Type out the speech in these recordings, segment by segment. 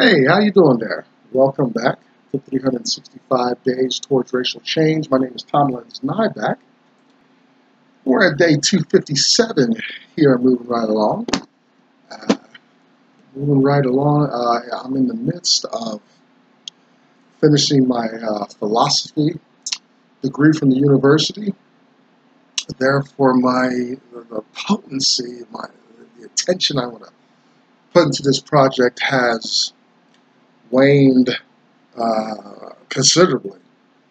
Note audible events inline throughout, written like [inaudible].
Hey, how you doing there? Welcome back to 365 Days Towards Racial Change. My name is Tom Lenz Nyback. We're at day 257 here, moving right along. Uh, moving right along, uh, I'm in the midst of finishing my uh, philosophy degree from the university. Therefore, my the potency, my the attention I want to put into this project has waned uh, considerably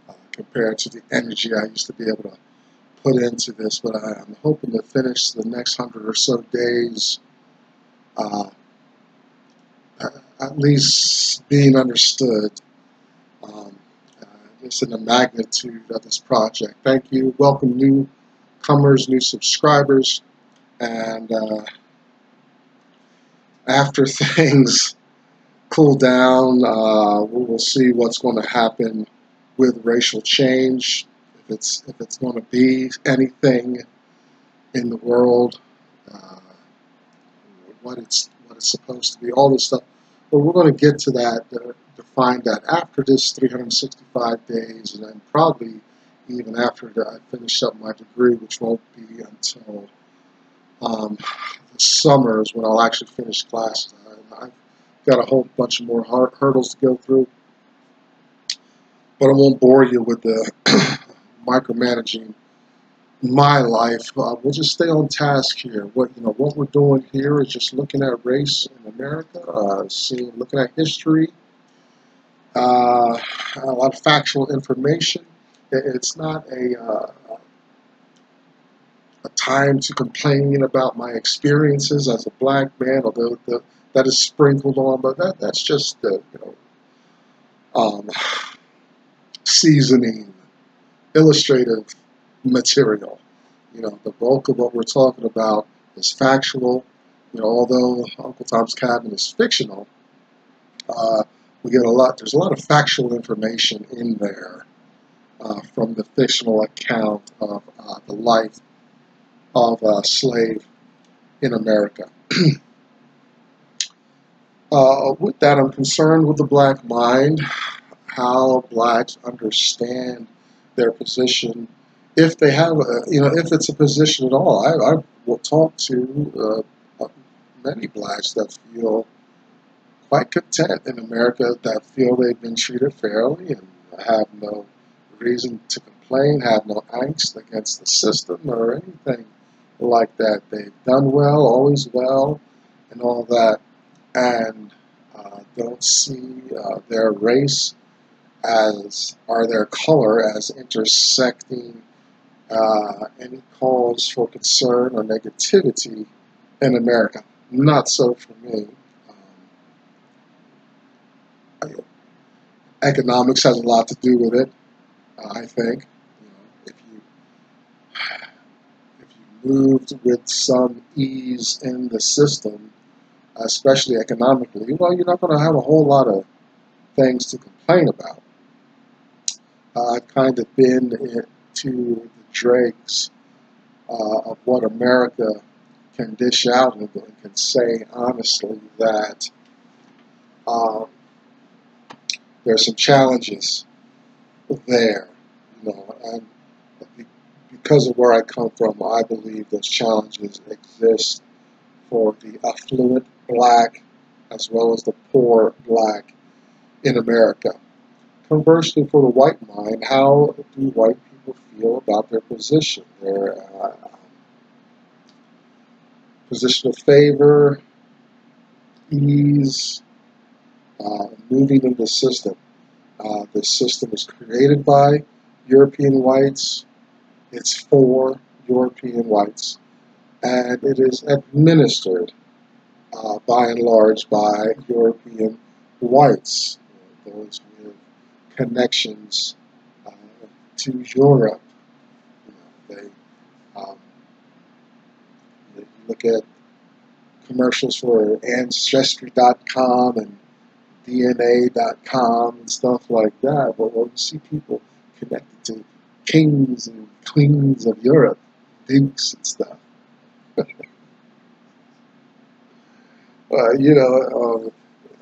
uh, compared to the energy I used to be able to put into this. But I, am hoping to finish the next hundred or so days uh, at least being understood. Um, uh, just in the magnitude of this project. Thank you. Welcome newcomers, new subscribers, and uh, after [laughs] things cool down. Uh, we'll see what's going to happen with racial change. If it's if it's going to be anything in the world, uh, what it's what it's supposed to be, all this stuff. But we're going to get to that, uh, find that after this 365 days, and then probably even after I finish up my degree, which won't be until um, the summer is when I'll actually finish classes. I, got a whole bunch of more hurdles to go through. But I won't bore you with the [clears throat] micromanaging my life. Uh, we'll just stay on task here. What you know, what we're doing here is just looking at race in America, uh, seeing, looking at history, uh, a lot of factual information. It's not a uh, a time to complain about my experiences as a black man, although the that is sprinkled on, but that, that's just the, you know, um, seasoning, illustrative material. You know, the bulk of what we're talking about is factual. You know, although Uncle Tom's Cabin is fictional, uh, we get a lot. There's a lot of factual information in there uh, from the fictional account of uh, the life of a slave in America. [clears throat] Uh, with that, I'm concerned with the black mind, how blacks understand their position, if they have, a, you know, if it's a position at all. I, I will talk to uh, many blacks that feel quite content in America, that feel they've been treated fairly and have no reason to complain, have no angst against the system or anything like that. They've done well, always well, and all that and uh, don't see uh, their race as or their color as intersecting uh, any cause for concern or negativity in America. Not so for me. Um, economics has a lot to do with it, I think. If you moved with some ease in the system, especially economically, well, you're not going to have a whole lot of things to complain about. Uh, I've kind of been to the dregs uh, of what America can dish out and can say honestly that um, there's some challenges there, you know, and because of where I come from, I believe those challenges exist for the affluent black as well as the poor black in America. Conversely, for the white mind, how do white people feel about their position, their uh, position of favor, ease, uh, moving in the system? Uh, the system was created by European whites. It's for European whites. And it is administered uh, by and large by European whites, those with connections uh, to Europe. You know, they, um, you look at commercials for Ancestry.com and DNA.com and stuff like that, but we'll see people connected to kings and queens of Europe, dukes and stuff. [laughs] uh, you know,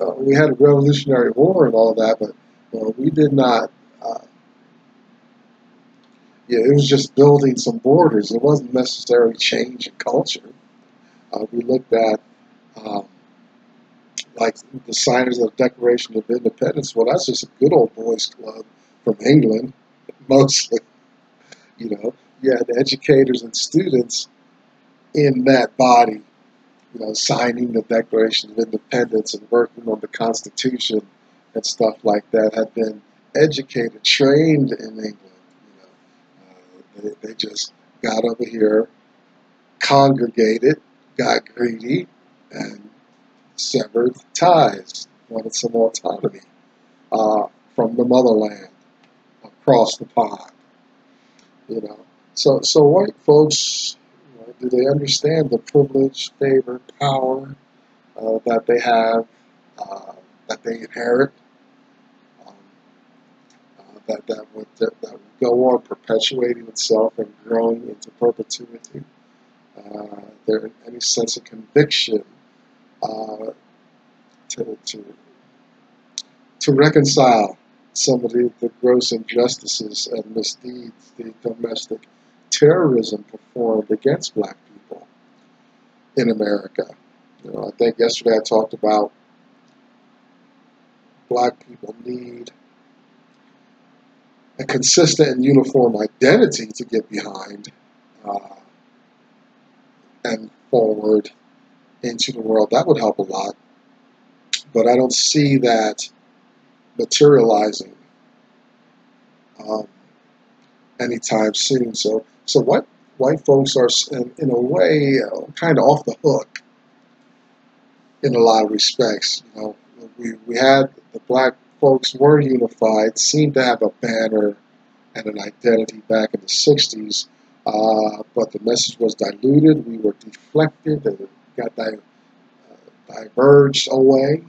uh, uh, we had a Revolutionary War and all that, but well, we did not. Uh, yeah, it was just building some borders. It wasn't necessarily changing culture. Uh, we looked at um, like the signers of the Declaration of Independence. Well, that's just a good old boys club from England, [laughs] mostly. You know, you had educators and students in that body, you know, signing the Declaration of Independence and working on the Constitution and stuff like that, had been educated, trained in England. You know, uh, they, they just got over here, congregated, got greedy, and severed ties, wanted some autonomy uh, from the motherland across the pond. You know, so so white folks, do they understand the privilege, favor, power uh, that they have, uh, that they inherit, um, uh, that that would that, that, would go on perpetuating itself and growing into perpetuity? Uh, there any sense of conviction uh, to, to, to reconcile some of the, the gross injustices and misdeeds, the domestic terrorism performed against black people in America. You know, I think yesterday I talked about black people need a consistent and uniform identity to get behind uh, and forward into the world. That would help a lot. But I don't see that materializing um, anytime soon. So, so what white folks are, in, in a way, uh, kind of off the hook in a lot of respects. You know, we, we had the black folks were unified, seemed to have a banner and an identity back in the 60s, uh, but the message was diluted. We were deflected. and got di uh, diverged away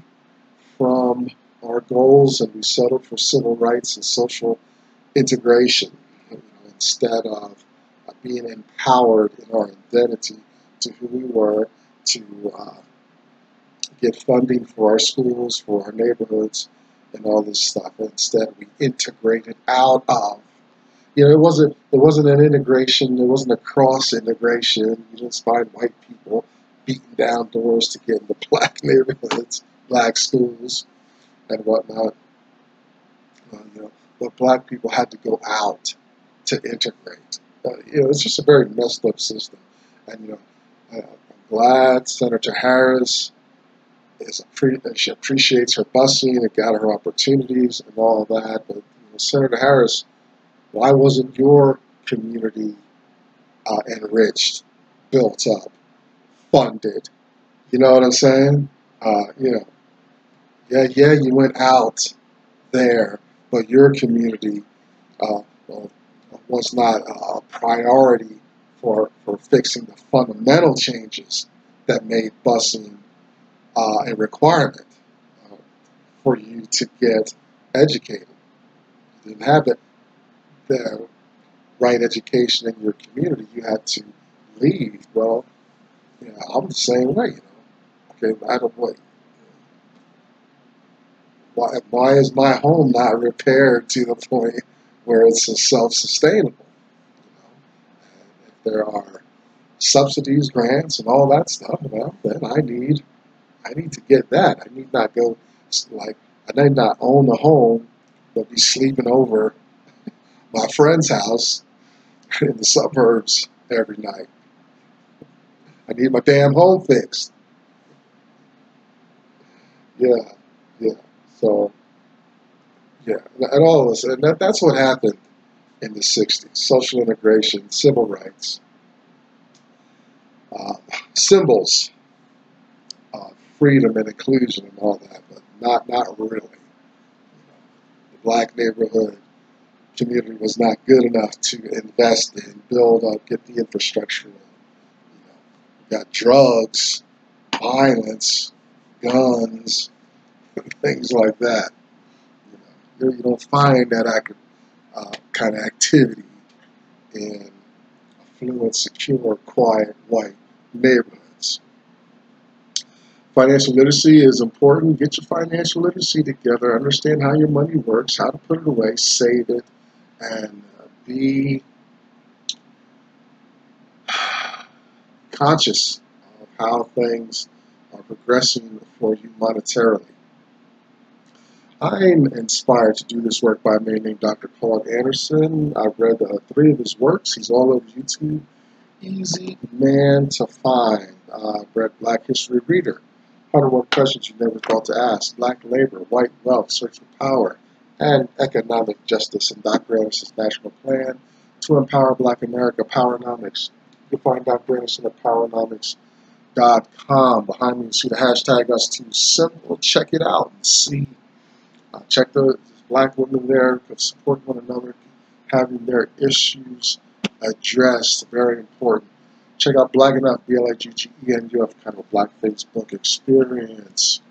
from our goals and we settled for civil rights and social integration you know, instead of being empowered in our identity to who we were to uh, get funding for our schools, for our neighborhoods, and all this stuff. Instead, we integrated out of. You know, it wasn't it wasn't an integration. It wasn't a cross integration. You didn't find white people beating down doors to get into [laughs] black neighborhoods, black schools and whatnot. Uh, you know, but black people had to go out to integrate. You know, it's just a very messed up system. And you know, I'm glad Senator Harris is she appreciates her busing and got her opportunities and all that. But you know, Senator Harris, why wasn't your community uh, enriched, built up, funded? You know what I'm saying? Uh, you know, yeah, yeah, you went out there, but your community uh, was not a priority for, for fixing the fundamental changes that made busing uh, a requirement uh, for you to get educated. You didn't have the, the right education in your community. You had to leave. Well, you know, I'm the same way. You know, okay, I don't wait why, why is my home not repaired to the [laughs] point where it's self-sustainable? You know? If there are subsidies, grants, and all that stuff, well, then I need, I need to get that. I need not go like I need not own a home, but be sleeping over [laughs] my friend's house [laughs] in the suburbs every night. I need my damn home fixed. Yeah, yeah. So, yeah, and all of us, and that, that's what happened in the 60s social integration, civil rights, uh, symbols of freedom and inclusion and all that, but not, not really. The black neighborhood community was not good enough to invest in, build up, get the infrastructure. You know, got drugs, violence, guns, [laughs] things like that. You, don't find that uh, kind of activity in affluent, secure, quiet, white neighborhoods. Financial literacy is important. Get your financial literacy together. Understand how your money works, how to put it away, save it, and uh, be [sighs] conscious of how things are progressing for you monetarily. I'm inspired to do this work by a man named Dr. Claud Anderson. I've read uh, three of his works. He's all over YouTube. Easy man to find. Uh, I've read Black History Reader. 101 Questions You Never Thought to Ask. Black Labor, White Wealth, Search for Power, and Economic Justice in Dr. Anderson's National Plan to Empower Black America, Powernomics. You can find Dr. Anderson at powernomics.com. Behind me, you see the hashtag us too simple. Check it out and see uh, check the black women there, support one another, having their issues addressed, very important. Check out Black Enough, B-L-A-G-G-E-N-U-F, kind of a black Facebook experience.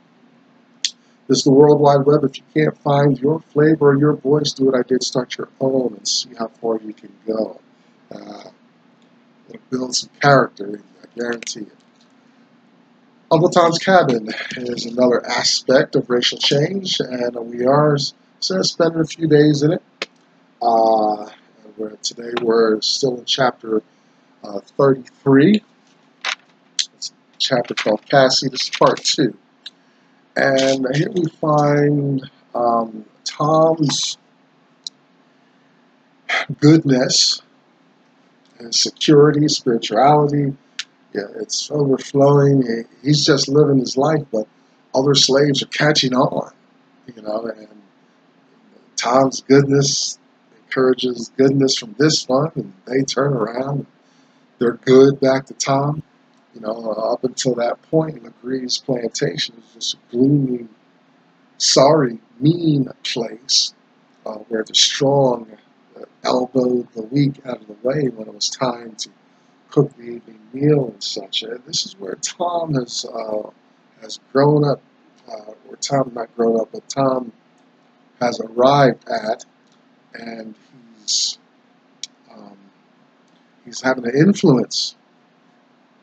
This is the World Wide Web. If you can't find your flavor your voice, do what I did, start your own and see how far you can go. Uh, it'll build some character, I guarantee it. Uncle Tom's Cabin is another aspect of racial change, and we are so spending a few days in it. Uh, where today we're still in chapter uh, 33. It's chapter called Cassy. This is part two. And here we find um, Tom's goodness and security, spirituality, it's overflowing. He's just living his life, but other slaves are catching on, you know, and Tom's goodness encourages goodness from this one, and they turn around. They're good back to Tom. You know, up until that point, Legree's plantation was just a gloomy, sorry, mean place uh, where the strong uh, elbowed the weak out of the way when it was time to cook the evening meal and such. Uh, this is where Tom has uh, has grown up, uh, or Tom not grown up, but Tom has arrived at, and he's um, he's having an influence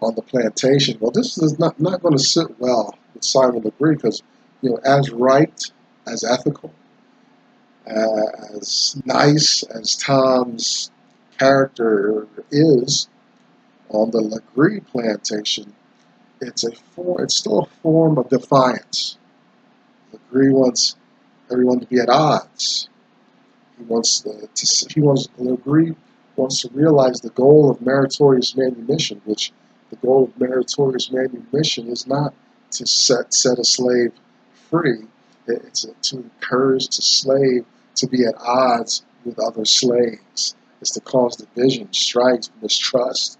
on the plantation. Well, this is not not going to sit well with Simon Legree because you know, as right, as ethical, uh, as nice as Tom's character is, on the Legree plantation, it's a form, it's still a form of defiance. Legree wants everyone to be at odds. He wants the, to, he wants Legree wants to realize the goal of meritorious manumission, which the goal of meritorious manumission is not to set set a slave free. It's to encourage the slave to be at odds with other slaves. It's to cause division, strife, mistrust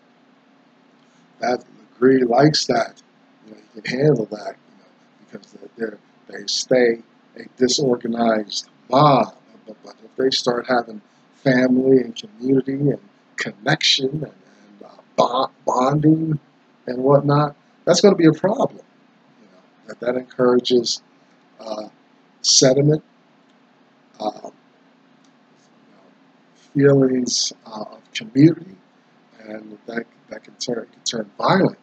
that Legree likes that. You know, he can handle that, you know, because they're, they stay a disorganized mob. But, but if they start having family and community and connection and, and uh, bond, bonding and whatnot, that's going to be a problem. You know, that, that encourages uh, sentiment, uh, feelings of community, and that that can turn can turn violent,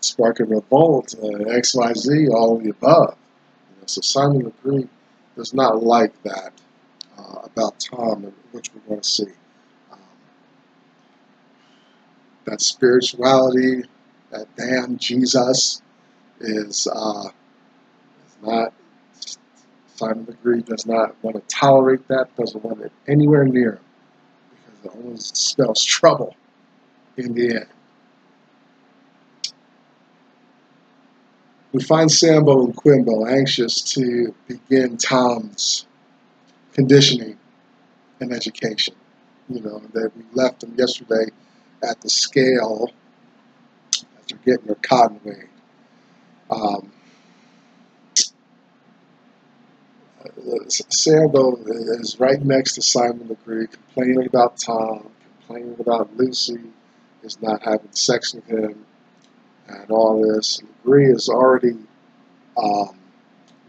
spark a revolt, uh, X, Y, Z, all of the above. You know, so Simon Legree does not like that uh, about Tom, which we're going to see. Um, that spirituality, that damn Jesus, is, uh, not. Simon Legree does not want to tolerate that, doesn't want it anywhere near him, only spells trouble in the end. We find Sambo and Quimbo anxious to begin Tom's conditioning and education. You know, that we left them yesterday at the scale as they're getting their cotton weighed. Um, Sambo is right next to Simon Legree, complaining about Tom, complaining about Lucy, is not having sex with him and all this. Legree is already um,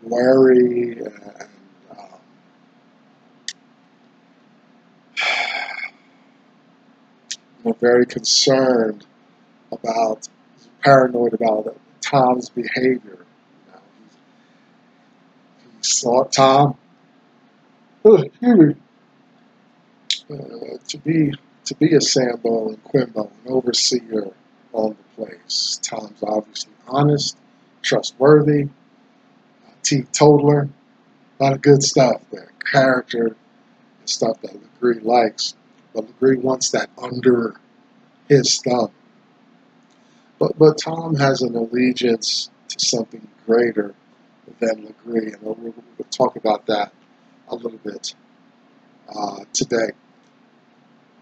wary and um, [sighs] very concerned about, paranoid about Tom's behavior. Tom oh, uh, to be to be a Sambo and Quimbo, an overseer on the place. Tom's obviously honest, trustworthy, teetotaler, a lot of good stuff there. Character and stuff that Legree likes. But Legree wants that under his thumb. But, but Tom has an allegiance to something greater than Legree, and we'll, we'll talk about that a little bit uh, today.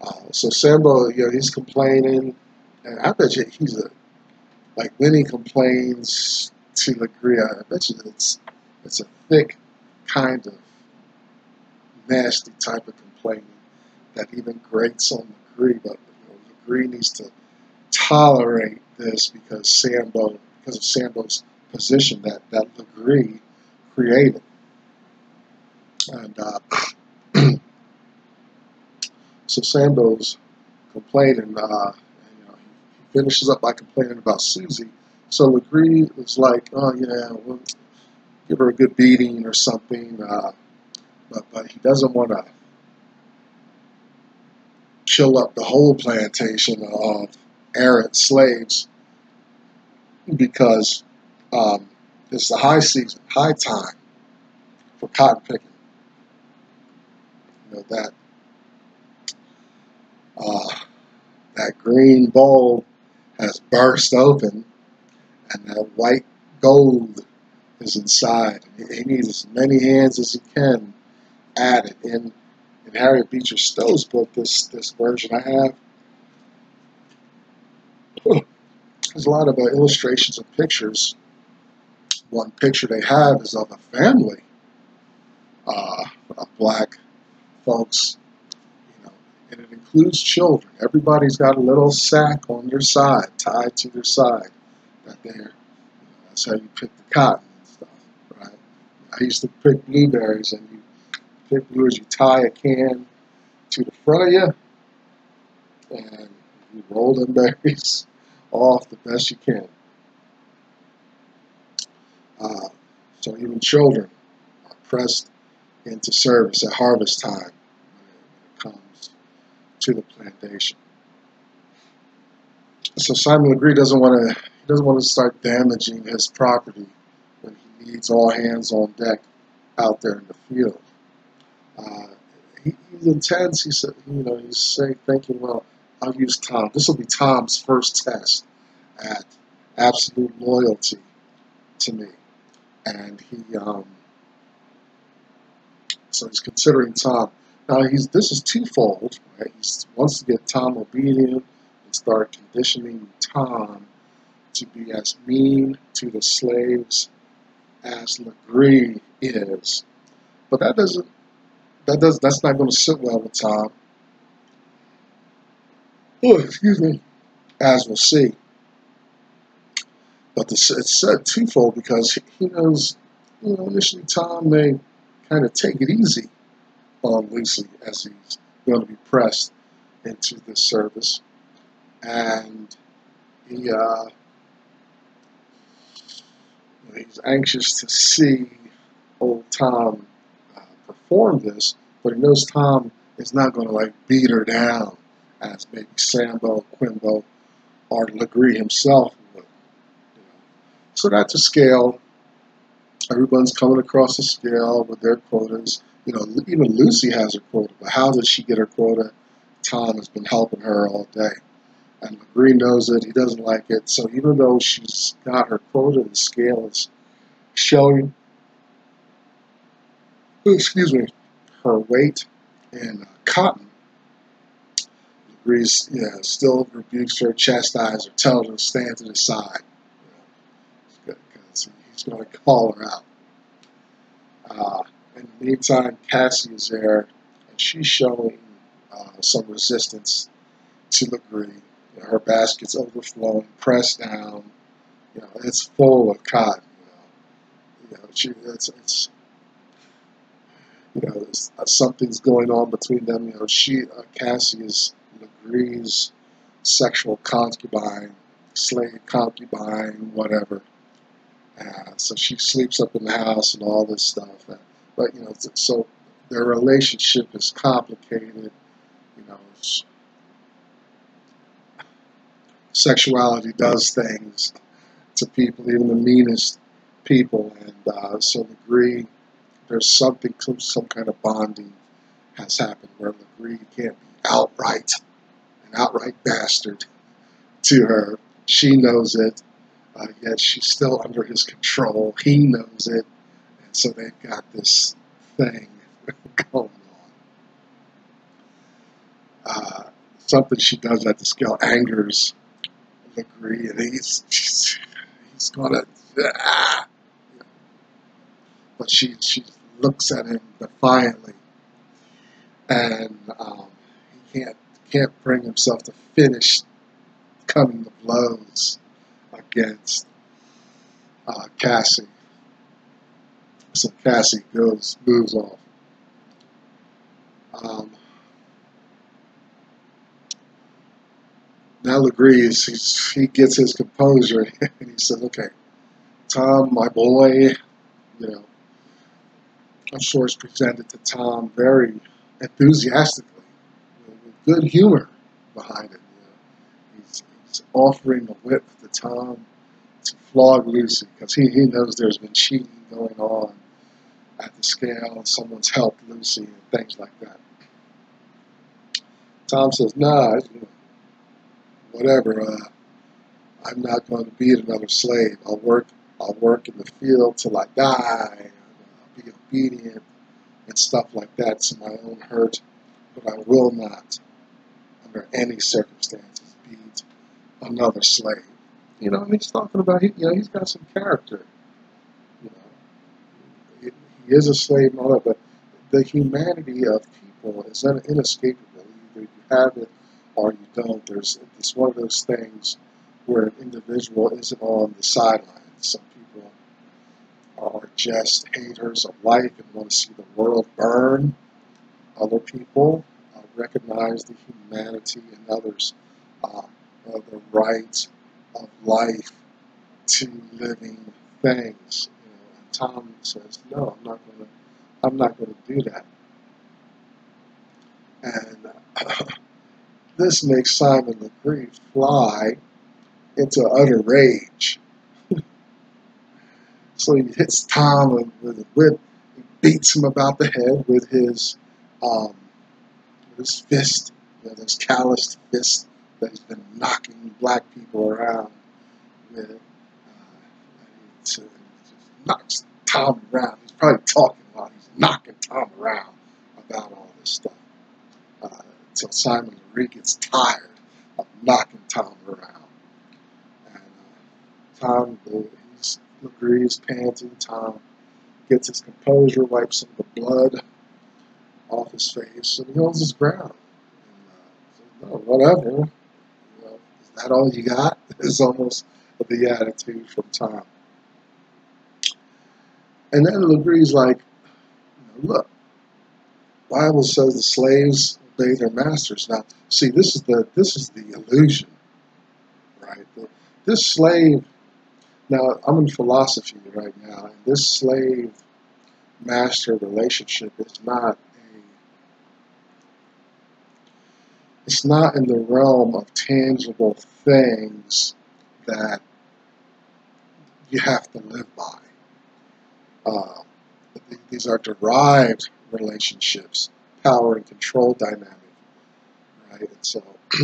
Uh, so Sambo, you know, he's complaining, and I bet you he's a like when he complains to Legree, I bet you it's it's a thick kind of nasty type of complaining that even grates on Legree, but you know, Legree needs to tolerate this because Sambo, because of Sambo's position that that Legree created, and uh, [clears throat] so Sambo's complaining. Uh, and, you know, he finishes up by complaining about Susie. So Legree is like, oh yeah, we'll give her a good beating or something. Uh, but but he doesn't want to chill up the whole plantation of errant slaves because um, it's the high season, high time for cotton picking. You know that uh, that green bulb has burst open and that white gold is inside. He needs as many hands as he can at it. In, in Harriet Beecher Stowe's book, this, this version I have, there's a lot of uh, illustrations and pictures. One picture they have is of a family uh, of black folks and it includes children. Everybody's got a little sack on their side, tied to their side, that they're, you know, that's how you pick the cotton and stuff, right? I used to pick blueberries, and you pick blueberries, you tie a can to the front of you, and you roll them berries [laughs] off the best you can. Uh, so even children are pressed into service at harvest time when it comes to the plantation. So Simon Legree doesn't want to he doesn't want to start damaging his property when he needs all hands on deck out there in the field. Uh, he, he, intends, he said, you know, he's saying, thinking, well, I'll use Tom. This will be Tom's first test at absolute loyalty to me. And he, um, so he's considering Tom. Now he's this is twofold. Right? He wants to get Tom obedient and start conditioning Tom to be as mean to the slaves as Legree is. But that doesn't that does that's not going to sit well with Tom. Oh, excuse me. As we'll see. But this, it's said twofold because he knows, you know, initially Tom may kind of take it easy on Lucy as he's going to be pressed into this service. And he, uh, he's anxious to see old Tom uh, perform this, but he knows Tom is not going to like beat her down as maybe Sambo, Quimbo, or Legree himself. So that's a scale. Everyone's coming across the scale with their quotas you know, even Lucy has her quota, but how did she get her quota? Tom has been helping her all day. And Legree knows it, he doesn't like it. So even though she's got her quota, the scale is showing, excuse me, her weight in uh, cotton. Legree's yeah, still rebukes her, chastises her, tells her to stand to the side. He's going to call her out. Uh, in the meantime, Cassy is there, and she's showing uh, some resistance to Legree. You know, her basket's overflowing, pressed down. You know, it's full of cotton. You know, you know she, it's, it's you know, uh, something's going on between them. You know, she, uh, Cassy is Legree's sexual concubine, slave concubine, whatever. Uh, so she sleeps up in the house and all this stuff. And, but, you know, so their relationship is complicated. You know, sexuality does things to people, even the meanest people. And uh, so Legree, there's something, some, some kind of bonding has happened where Legree can't be outright, an outright bastard to her. She knows it, uh, yet she's still under his control. He knows it, and so they've got this thing [laughs] going on. Uh, something she does at the scale angers Legree, and he's he's, he's gonna. Ah, but she she looks at him defiantly, and um, he can't can't bring himself to finish coming to blows against uh, Cassy. So Cassy goes moves off. Um, now. He's, he gets his composure [laughs] and he says, "Okay, Tom, my boy, you know." Sure it's presented to Tom very enthusiastically, with good humor behind it. He's, offering a whip to Tom to flog Lucy because he, he knows there's been cheating going on at the scale. Someone's helped Lucy and things like that. Tom says, "Nah, whatever. Uh, I'm not going to beat another slave. I'll work. I'll work in the field till I die. I'll be obedient and stuff like that to my own hurt. But I will not, under any circumstances, beat another slave. You know, and he's talking about. You know, he's got some character. You know, he is a slave that, but the humanity of people is inescapable. Either you have it or you don't. There's it's one of those things where an individual isn't on the sidelines. Some people are just haters of life and want to see the world burn. Other people uh, recognize the humanity in others, uh, the right of life to living things. You know, and Tom says, "No, I'm not going to. I'm not going to do that." And [coughs] This makes Simon Legree fly into utter rage. [laughs] so he hits Tom with a whip, he beats him about the head with his um, his fist, you know, calloused fist that he's been knocking black people around with. Uh, to, knocks Tom around. He's probably talking while he's knocking Tom around about all this stuff. Uh, until Simon Legree gets tired of knocking Tom around. And uh, Tom, he's, Legree's panting. Tom gets his composure, wipes some of the blood off his face, and he holds his ground. And, uh, no, whatever. That all you got? [laughs] Is almost the attitude from Tom. And then Legree's like, look, Bible says the slaves obey their masters. Now, see, this is the this is the illusion, right? The, this slave. Now, I'm in philosophy right now, and this slave master relationship is not a. It's not in the realm of tangible things that you have to live by. Uh, these are derived relationships power and control dynamic, right? And so [clears throat]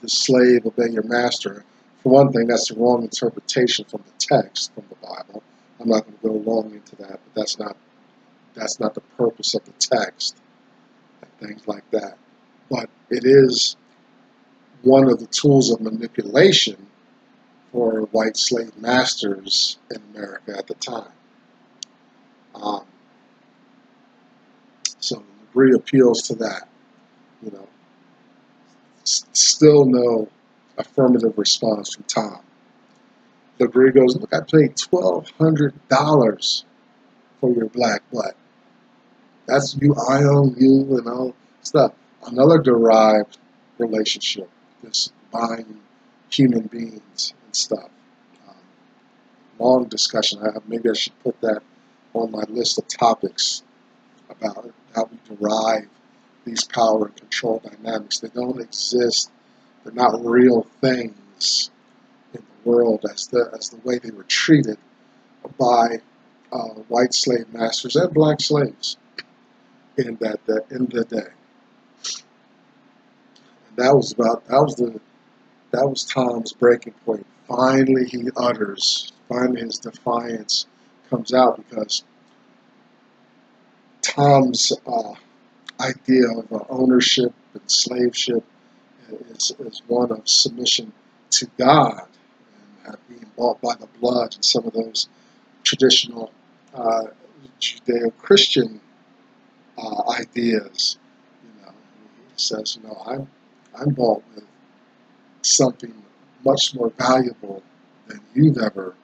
the slave obey your master. For one thing, that's the wrong interpretation from the text from the Bible. I'm not going to go long into that, but that's not that's not the purpose of the text and things like that. But it is one of the tools of manipulation for white slave masters in America at the time. Um, so Legree appeals to that. You know, still no affirmative response from Tom. Legree goes, look, I paid twelve hundred dollars for your black butt. That's you, I own you, and all stuff. Another derived relationship, this buying human beings and stuff. Um, long discussion. I, maybe I should put that on my list of topics about how we derive these power and control dynamics. They don't exist. They're not real things in the world as the as the way they were treated by uh, white slave masters and black slaves in that, that in the day. That was about that was the that was Tom's breaking point. Finally, he utters. Finally, his defiance comes out because Tom's uh, idea of uh, ownership and slaveship is, is one of submission to God and being bought by the blood and some of those traditional uh, Judeo-Christian uh, ideas. You know, he says, you know, I'm I'm bought with something much more valuable than you've ever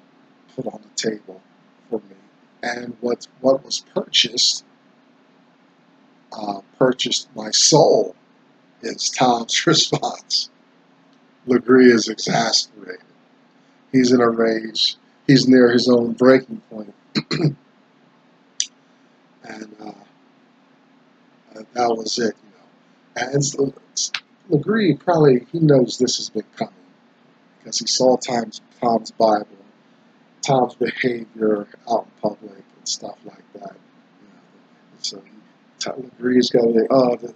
put on the table for me. And what what was purchased uh, purchased my soul is Tom's [laughs] response. Legree is exasperated. He's in a rage. He's near his own breaking point. [clears throat] and uh, that was it, you know. And so, Legree probably he knows this has been coming because he saw Tom's Tom's Bible, Tom's behavior out in public and stuff like that. So he Legree's got to oh the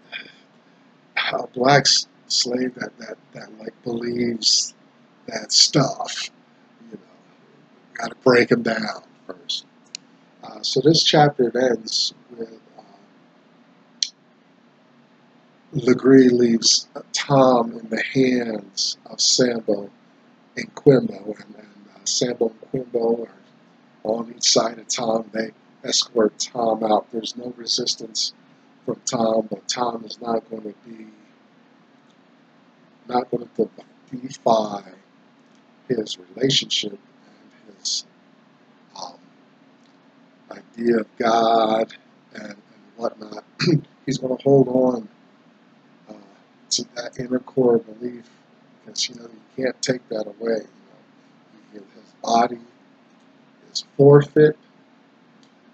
a black slave that, that that like believes that stuff. You know, got to break him down first. Uh, so this chapter ends with uh, Legree leaves Tom in the hands of Sambo and Quimbo, and, and uh, Sambo and Quimbo are on each side of Tom. They escort Tom out. There's no resistance from Tom, but Tom is not going to be not going to defy his relationship and his um, idea of God and, and whatnot. [clears throat] He's going to hold on that inner core belief because you know you can't take that away. You know, his body is forfeit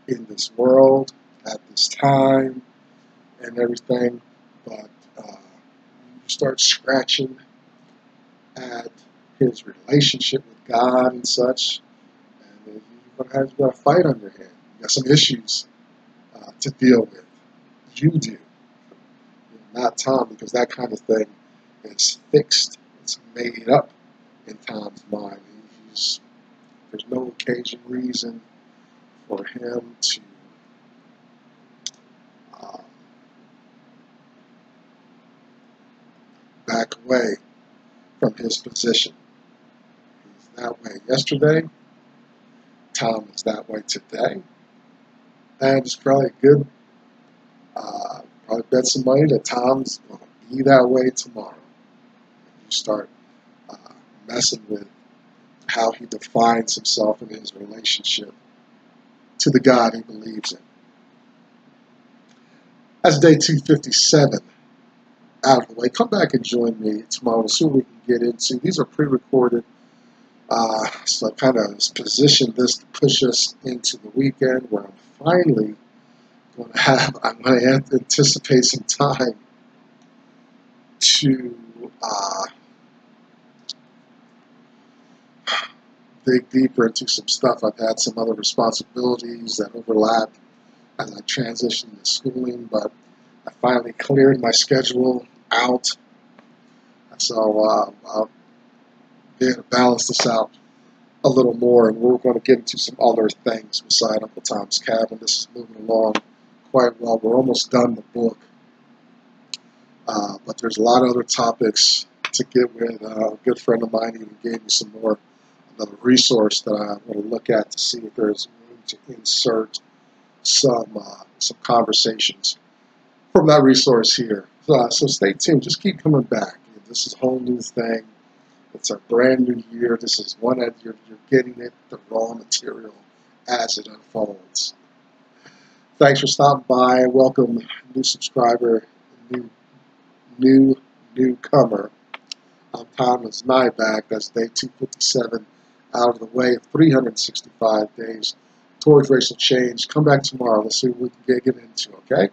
in this world at this time and everything, but uh, you start scratching at his relationship with God and such, and you're gonna have you got to fight on your hands. You got some issues uh, to deal with. You do, not Tom, because that kind of thing is fixed. It's made up in Tom's mind. He's, there's no occasion, reason for him to um, back away from his position. He's that way yesterday. Tom is that way today. And it's probably a good, uh, probably bet some money that Tom's going to be that way tomorrow. You start uh, messing with how he defines himself and his relationship to the God he believes in. That's day 257 out of the way. Come back and join me tomorrow. See what we can get into. These are pre-recorded, uh, so I kind of positioned this to push us into the weekend where I'm finally going to have. I'm going to anticipate some time to uh, dig deeper into some stuff. I've had some other responsibilities that overlap as I transitioned to schooling, but I finally cleared my schedule out. So uh, I'll be to balance this out a little more, and we're going to get into some other things beside Uncle Tom's Cabin. This is moving along quite well. We're almost done the book, uh, but there's a lot of other topics to get with. Uh, a good friend of mine even gave me some more, another resource that I want to look at to see if there's room to insert some uh, some conversations from that resource here. Uh, so stay tuned. Just keep coming back. This is a whole new thing. It's a brand new year. This is one that you're, you're getting it, the raw material, as it unfolds. Thanks for stopping by. Welcome, new subscriber, new, new newcomer. I'm Thomas Nyback. That's day 257 out of the way of 365 days towards racial change. Come back tomorrow. Let's see what we can get, get into, okay?